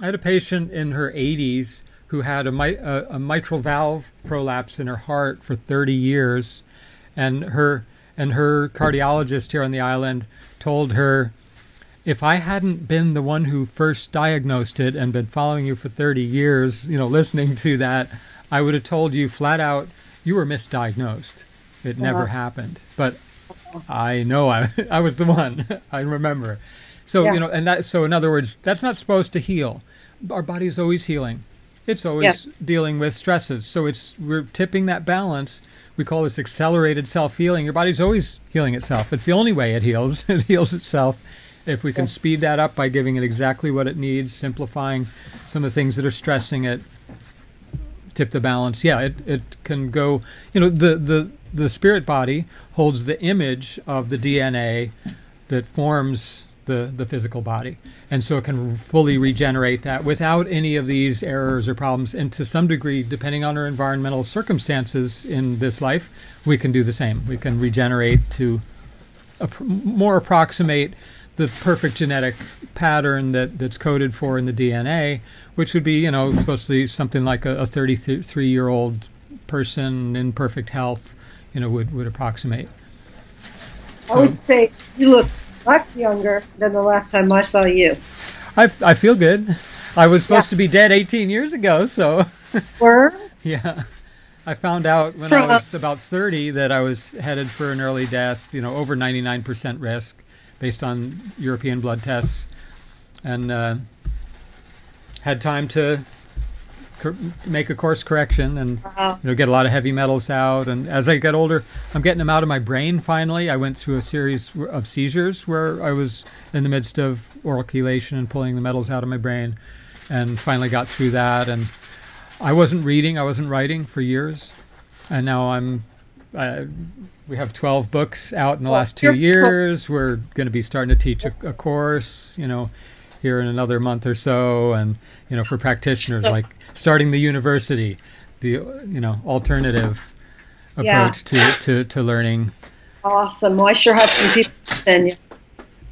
I had a patient in her 80s who had a, mi- a, a mitral valve prolapse in her heart for 30 years, and her and her cardiologist here on the island told her, if I hadn't been the one who first diagnosed it and been following you for 30 years, you know, listening to that, I would have told you flat out you were misdiagnosed. It never Uh-huh. happened. But I know I, I was the one. I remember. So, Yeah. you know, and that, so in other words, that's not supposed to heal. Our body is always healing. It's always dealing with stresses. So it's, we're tipping that balance. We call this accelerated self healing. Your body's always healing itself. It's the only way it heals. it heals itself. If we can Yeah. speed that up by giving it exactly what it needs, simplifying some of the things that are stressing it, tip the balance. Yeah, it, it can go. You know, the the the spirit body holds the image of the DNA that forms the the physical body, and so it can fully regenerate that without any of these errors or problems. And to some degree, depending on our environmental circumstances in this life, we can do the same. We can regenerate to more approximate the perfect genetic pattern that, that's coded for in the DNA, which would be, you know, supposed to be something like a, a 33 year old person in perfect health, you know, would, would approximate. I would say you look much younger than the last time I saw you. I, I feel good. I was supposed Yeah. to be dead 18 years ago, so Were? yeah. I found out when I was about 30 that I was headed for an early death, you know, over 99% risk based on European blood tests. And uh, had time to make a course correction and Wow. you know get a lot of heavy metals out. And as I get older, I'm getting them out of my brain. Finally, I went through a series of seizures where I was in the midst of oral chelation and pulling the metals out of my brain, and finally got through that. And I wasn't reading, I wasn't writing for years, and now I'm. Uh, we have 12 books out in the last 2 years. We're going to be starting to teach a, a course, you know, here in another month or so, and you know, for practitioners, like starting the university, the you know alternative Yeah. approach to, to, to learning. Awesome. Well, I sure have some people to send you.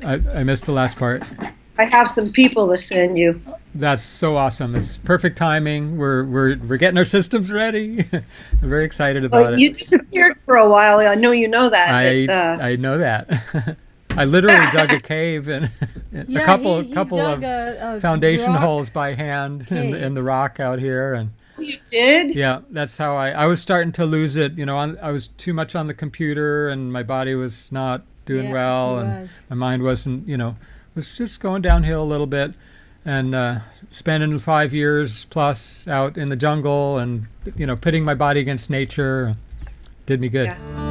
I, I missed the last part. I have some people to send you. That's so awesome. It's perfect timing. We're we're we're getting our systems ready. I'm very excited about Well, it. you disappeared for a while. I know you know that. I but, uh, I know that. I literally dug a cave and a couple he, he couple dug of a, a foundation rock. holes by hand in, the- in the rock out here and you did? yeah that's how I I was starting to lose it you know on, I was too much on the computer and my body was not doing Yeah, well and was. my mind wasn't you know was just going downhill a little bit and uh, spending five years plus out in the jungle and you know pitting my body against nature did me good Yeah.